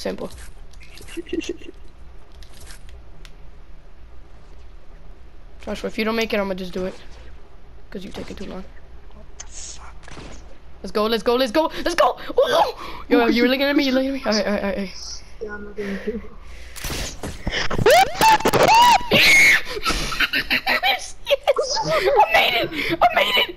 Simple. Joshua, if you don't make it, I'm gonna just do it. Cause you take it too long. Let's go, let's go, let's go, let's go! Oh, no! Yo, you're looking at me, you're looking at me. Alright, alright, alright. Yeah, I'm looking at you. yes! I made it! I made it!